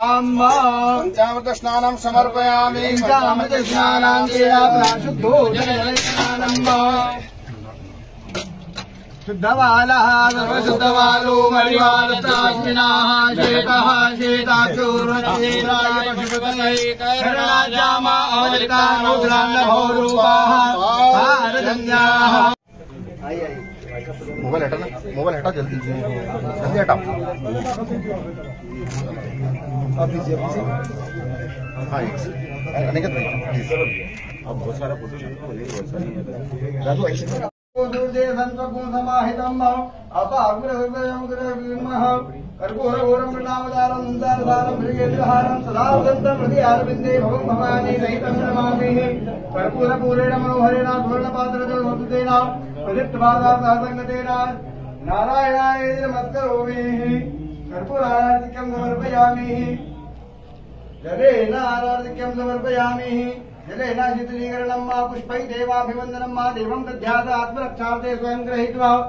पञ्चामृत स्नानं समर्पयामि शुद्धबालः सर्वशुद्धबालो मरिवालताश्विनाः श्वेतः श्वेताक्षूर्णशीलाय पशुपतये कर्णाजामा अवलिता रुद्रान्नभौरूपाः भारतन्याः मोबाइल हटा ना मोबाइल हटा जल्दी। जल्दी हटाओ। हाँ अनिकेत भाई प्लीज़ अब बहुत सारा मुन्दारसारम् मृगेन्द्रहारम् आरविन्दे भवम् भवानी नमामिः कर्पूरपूरेण मनोहरेण प्रदिप्तपादासङ्गतेन नारायणाय नमस्करोमि। कर्पूराराधिकम् समर्पयामि। जलेन आराधिक्यं समर्पयामि। जलेन शीतलीकरणं मा पुष्पै देवाभिवन्दनं मा देवं दध्यात आत्मरक्षार्थे स्वयं गृहीत्वा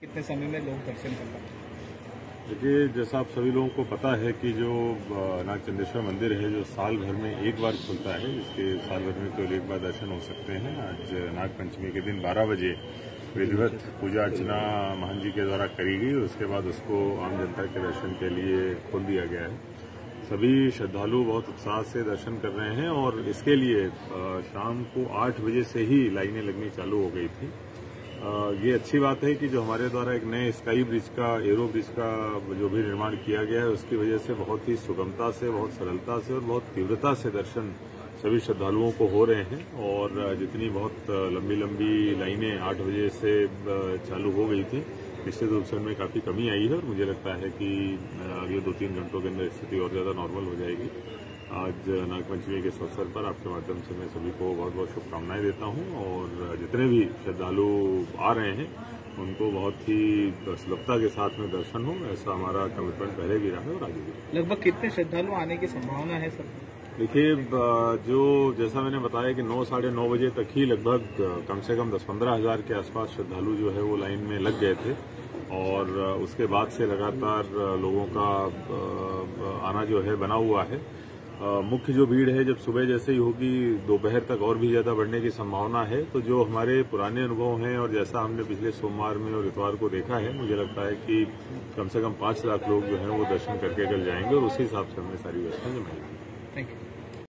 कितने समय में लोग दर्शन कर पाए देखिए, जैसा आप सभी लोगों को पता है कि जो नाग चंद्रेश्वर मंदिर है, जो साल भर में एक बार खुलता है इसके साल भर में केवल एक बार दर्शन हो सकते हैं। आज नागपंचमी के दिन 12 बजे विधिवत पूजा अर्चना महान जी के द्वारा करी गई उसके बाद उसको आम जनता के दर्शन के लिए खोल दिया गया है। सभी श्रद्धालु बहुत उत्साह से दर्शन कर रहे हैं, और इसके लिए शाम को आठ बजे से ही लाइनें लगनी चालू हो गई थी। ये अच्छी बात है कि जो हमारे द्वारा एक नए स्काई ब्रिज का, एरो ब्रिज का जो भी निर्माण किया गया है, उसकी वजह से बहुत ही सुगमता से, बहुत सरलता से और बहुत तीव्रता से दर्शन सभी श्रद्धालुओं को हो रहे हैं और जितनी बहुत लंबी लंबी लाइनें आठ बजे से चालू हो गई थी, निश्चित रूप से उनमें काफ़ी कमी आई है और मुझे लगता है कि अगले दो तीन घंटों के अंदर स्थिति और ज़्यादा नॉर्मल हो जाएगी। आज नागपंचमी के इस अवसर पर आपके माध्यम से मैं सभी को बहुत बहुत शुभकामनाएँ देता हूँ और जितने भी श्रद्धालु आ रहे हैं उनको बहुत ही सुलभता के साथ में दर्शन हो। ऐसा हमारा कमिटमेंट पहले भी रहा है और आगे भी लगभग कितने श्रद्धालु आने की संभावना है सर? देखिए जो जैसा मैंने बताया कि नौ साढ़े नौ बजे तक ही लगभग कम से कम दस पंद्रह हज़ार के आसपास श्रद्धालु जो है वो लाइन में लग गए थे और उसके बाद से लगातार लोगों का आना जो है बना हुआ है। मुख्य जो भीड़ है जब सुबह जैसे ही होगी, दोपहर तक और भी ज़्यादा बढ़ने की संभावना है। तो जो हमारे पुराने अनुभव हैं और जैसा हमने पिछले सोमवार में और इतवार को देखा है, मुझे लगता है कि कम से कम पाँच लाख लोग जो हैं वो दर्शन करके अगर जाएँगे और उसी हिसाब से हमने सारी व्यवस्था जमाएँगे थैंक यू